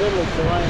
middle of July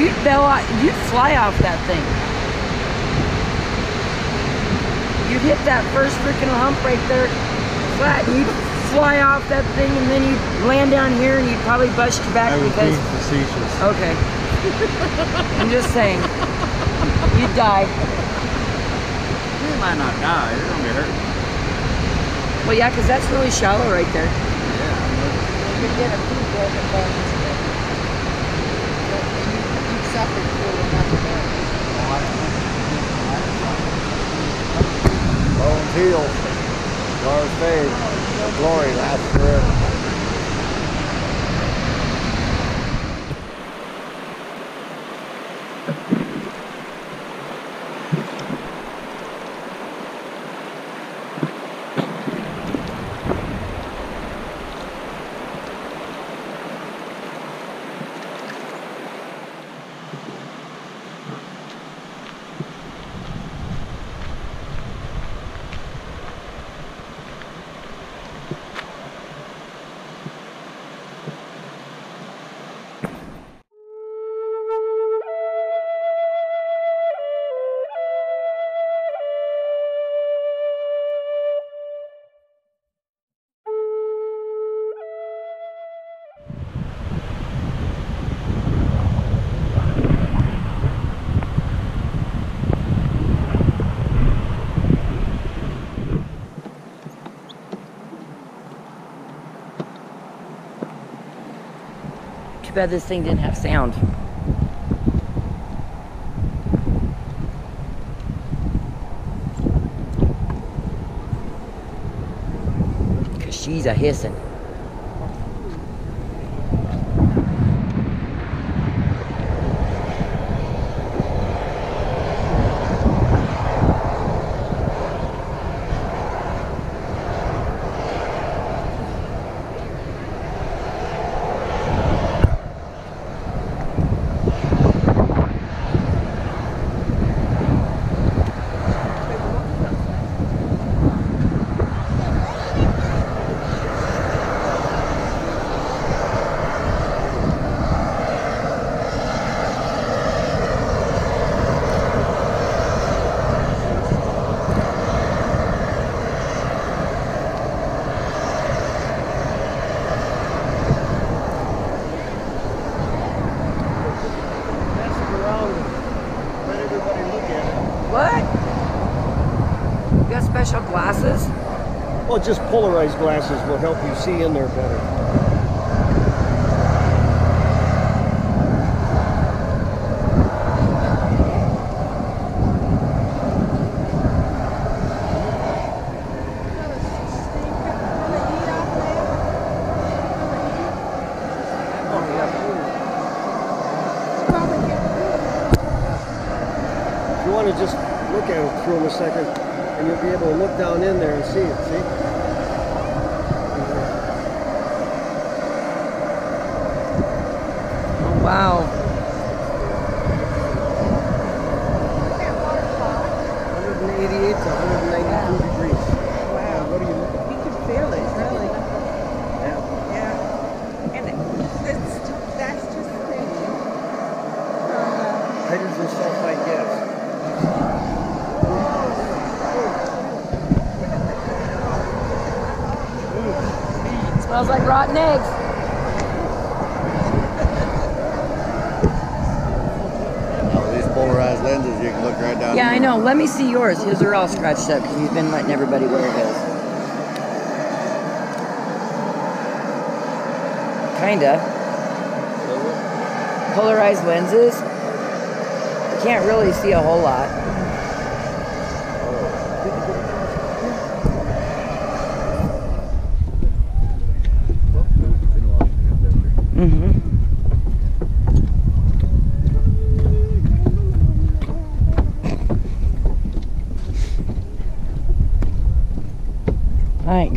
barrel? You'd bail out, you'd fly off that thing. You'd hit that first freaking hump right there flat. and You'd fly off that thing and then you'd land down here and you'd probably bust your back I was because. being facetious. Okay. I'm just saying. You'd die. You might not die. You're gonna be hurt. Well, yeah, because that's really shallow right there. Yeah. You get a few broken bones. Heal. Scars fade. Glory lasts forever. Too bad this thing didn't have sound. Cause she's a hissing. Pass it around and let everybody look at it. What? Special glasses? Well, just polarized glasses will help you see in there better. You want to just look at it through a second, and you'll be able to look down in there and see it, see? Oh, wow. 188 to 192 degrees. Wow. What do you look at? You can feel it, really. Yeah. Yeah. And it- that's just thinking. Uh, Hydrogen sulfide gas. Smells like rotten eggs. These polarized lenses, you can look right down. Yeah, I know. Let me see yours. His are all scratched up because he's been letting everybody wear his. Kinda. Polarized lenses. You can't really see a whole lot.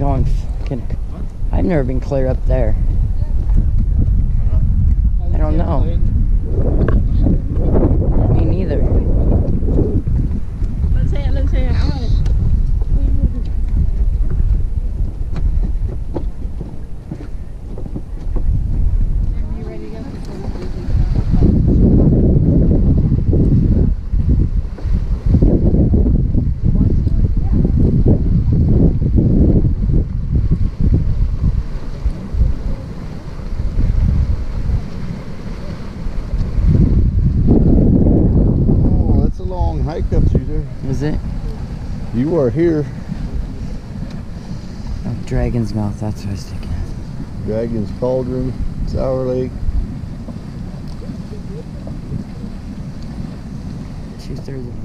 Going. I've never been clear up there. is it? You are here. Oh, Dragon's Mouth, that's what I was thinking. Dragon's Cauldron, Sour Lake. 230.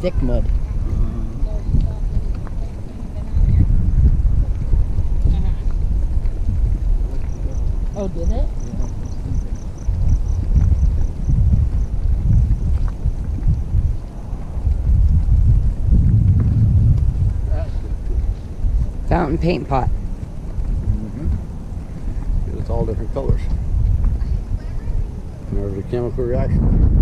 Thick mud. Oh, did it? Fountain paint pot. Mm -hmm. It's all different colors. There's a chemical reaction.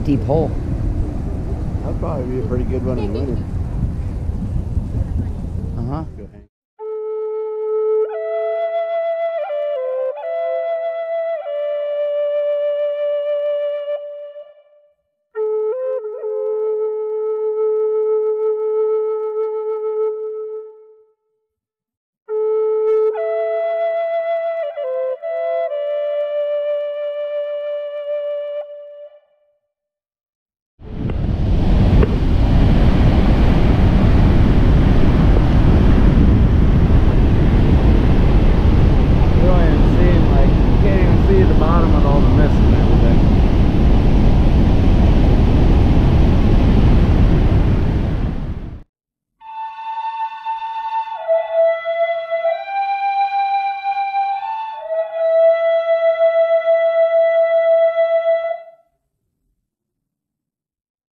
A deep hole. That'd probably be a pretty good one in the winter.